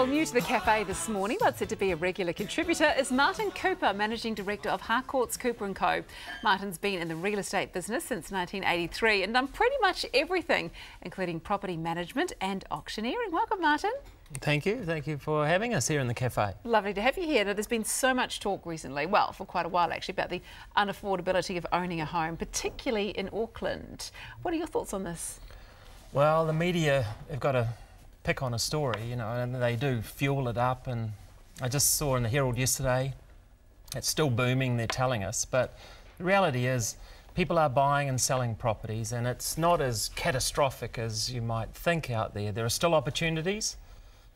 Well, new to the cafe this morning, but said to be a regular contributor, is Martin Cooper, Managing Director of Harcourts Cooper & Co. Martin's been in the real estate business since 1983 and done pretty much everything, including property management and auctioneering. Welcome, Martin. Thank you. Thank you for having us here in the cafe. Lovely to have you here. Now, there's been so much talk recently, well, for quite a while actually, about the unaffordability of owning a home, particularly in Auckland. What are your thoughts on this? Well, the media have got a pick on a story, you know, and they do fuel it up. And I just saw in the Herald yesterday, it's still booming, they're telling us. But the reality is, people are buying and selling properties, and it's not as catastrophic as you might think out there. There are still opportunities,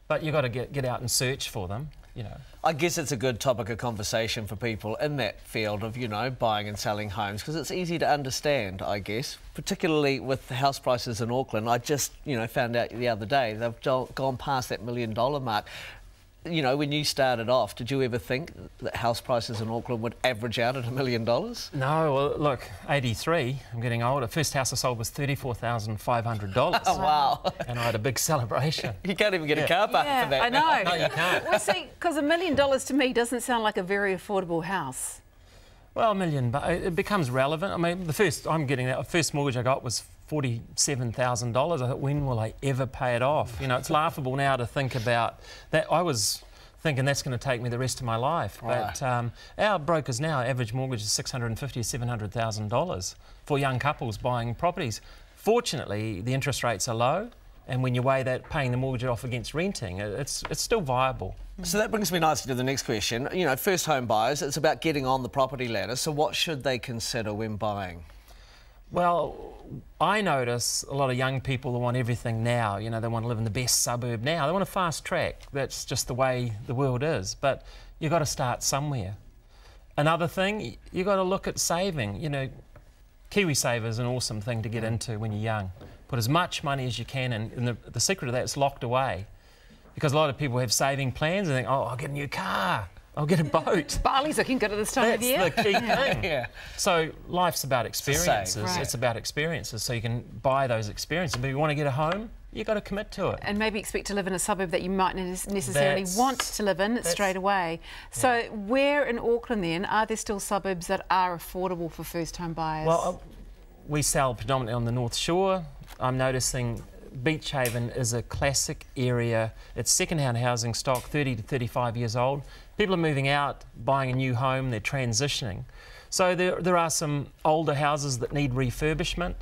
but you've got to get, get out and search for them you know. I guess it's a good topic of conversation for people in that field of, you know, buying and selling homes because it's easy to understand, I guess, particularly with the house prices in Auckland. I just, you know, found out the other day they've gone past that million dollar mark you know, when you started off, did you ever think that house prices in Auckland would average out at a million dollars? No, well, look, 83, I'm getting older. First house I sold was $34,500. oh, wow. And I had a big celebration. You can't even get yeah. a car park yeah, for that. I know. no, you can't. Well, see, because a million dollars to me doesn't sound like a very affordable house. Well, a million, but it becomes relevant. I mean, the first I'm getting that first mortgage I got was forty-seven thousand dollars. I thought, when will I ever pay it off? You know, it's laughable now to think about that. I was thinking that's going to take me the rest of my life. Right. But um, our brokers now, average mortgage is six hundred and fifty to seven hundred thousand dollars for young couples buying properties. Fortunately, the interest rates are low. And when you weigh that paying the mortgage off against renting, it's, it's still viable. Mm-hmm. So that brings me nicely to the next question. You know, first home buyers, it's about getting on the property ladder. So what should they consider when buying? Well, I notice a lot of young people that want everything now. You know, they want to live in the best suburb now. They want a fast track. That's just the way the world is. But you've got to start somewhere. Another thing, you've got to look at saving. You know, KiwiSaver is an awesome thing to get into when you're young. Put as much money as you can, and, and the, the secret of that is locked away. Because a lot of people have saving plans and think, oh, I'll get a new car. I'll get a boat. Bali's looking good at this time That's of year. That's the key thing. yeah. So life's about experiences. It's, right. it's about experiences. So you can buy those experiences. But if you want to get a home, you've got to commit to it. And maybe expect to live in a suburb that you might not necessarily that's, want to live in straight away. So yeah. where in Auckland then, are there still suburbs that are affordable for first home buyers? Well, uh, we sell predominantly on the North Shore. I'm noticing Beach Haven is a classic area. It's second-hand housing stock, 30 to 35 years old. People are moving out, buying a new home, they're transitioning. So there, there are some older houses that need refurbishment.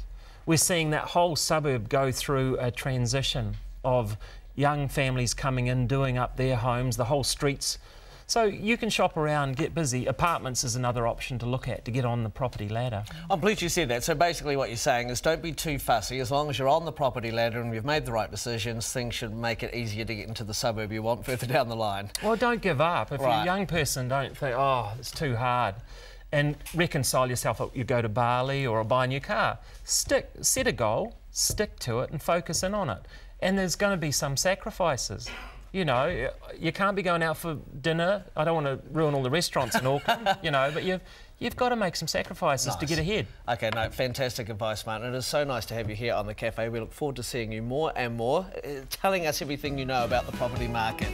We're seeing that whole suburb go through a transition of young families coming in, doing up their homes, the whole streets so you can shop around, get busy. Apartments is another option to look at to get on the property ladder. I'm pleased you said that. So basically what you're saying is don't be too fussy. As long as you're on the property ladder and you've made the right decisions, things should make it easier to get into the suburb you want further down the line. Well, don't give up. If right. you're a young person, don't think, oh, it's too hard and reconcile yourself. You go to Bali or buy a new car. Stick, set a goal, stick to it, and focus in on it. And there's going to be some sacrifices. You know, you can't be going out for dinner. I don't want to ruin all the restaurants in Auckland, you know, but you've, you've got to make some sacrifices nice. to get ahead. OK, no, fantastic advice, Martin. It is so nice to have you here on the cafe. We look forward to seeing you more and more, uh, telling us everything you know about the property market.